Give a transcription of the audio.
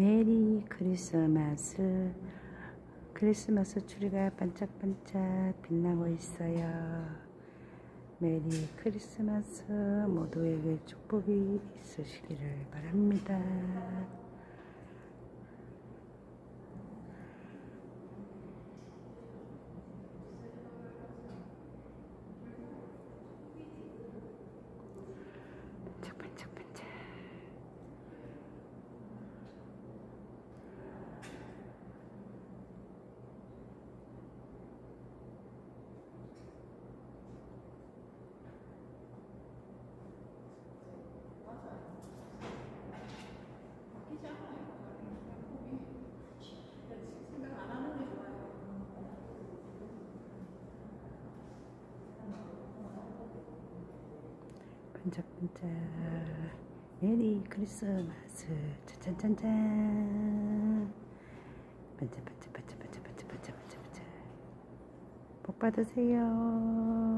Merry Christmas. 크리스마스 트리가 반짝반짝 빛나고 있어요. Merry Christmas 모두에게 축복이 있으시기를 바랍니다 반짝반짝 메리 크리스마스. 짠짠짠짠 반짝반짝 반짝반짝 반짝반짝 반짝반짝. 복 받으세요.